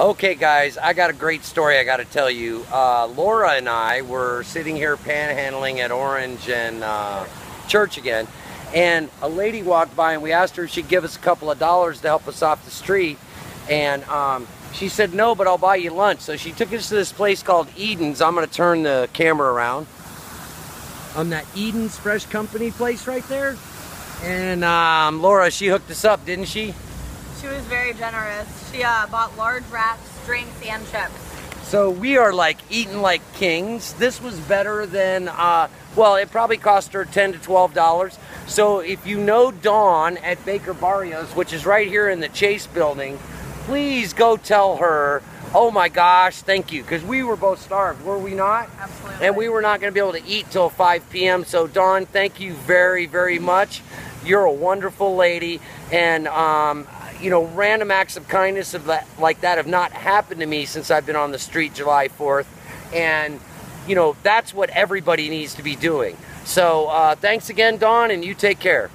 Okay, guys, I got a great story I got to tell you. Uh, Laura and I were sitting here panhandling at Orange and uh, Church again, and a lady walked by and we asked her if she'd give us a couple of dollars to help us off the street, and um, she said no, but I'll buy you lunch. So she took us to this place called Eden's. I'm going to turn the camera around. On that Eden's Fresh Company place right there. And um, Laura, she hooked us up, didn't she? She was very generous. She uh, bought large wraps, drinks, and chips. So we are like eating like kings. This was better than, uh, well, it probably cost her 10 to $12. So if you know Dawn at Baker Barrios, which is right here in the Chase building, please go tell her, oh my gosh, thank you. Because we were both starved, were we not? Absolutely. And we were not going to be able to eat till 5 p.m. So Dawn, thank you very, very much. You're a wonderful lady. And um, you know, random acts of kindness of that, like that have not happened to me since I've been on the street July 4th. And, you know, that's what everybody needs to be doing. So uh, thanks again, Dawn, and you take care.